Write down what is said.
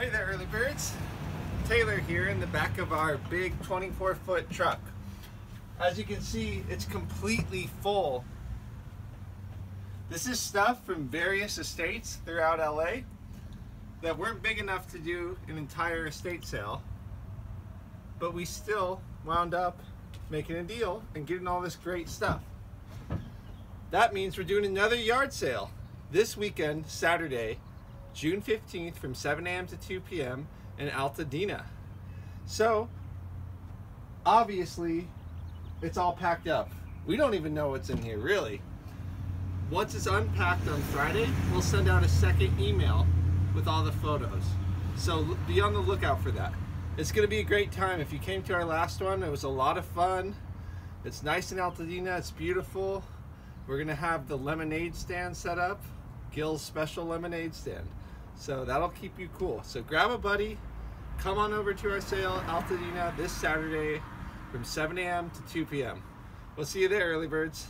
Hey there, early birds. Taylor here in the back of our big 24 foot truck. As you can see, it's completely full. This is stuff from various estates throughout LA that weren't big enough to do an entire estate sale, but we still wound up making a deal and getting all this great stuff. That means we're doing another yard sale this weekend, Saturday, June 15th from 7 a.m. to 2 p.m. in Altadena. So, obviously, it's all packed up. We don't even know what's in here, really. Once it's unpacked on Friday, we'll send out a second email with all the photos. So be on the lookout for that. It's going to be a great time. If you came to our last one, it was a lot of fun. It's nice in Altadena. It's beautiful. We're going to have the lemonade stand set up. Gil's special lemonade stand. So that'll keep you cool. So grab a buddy, come on over to our sale Altadena this Saturday from 7 a.m. to 2 p.m. We'll see you there, early birds.